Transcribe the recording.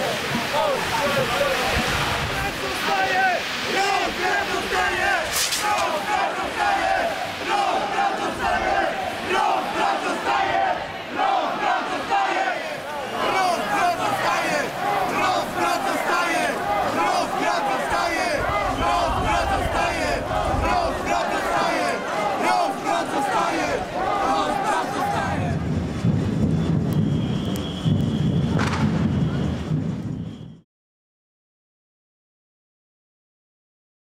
Oh,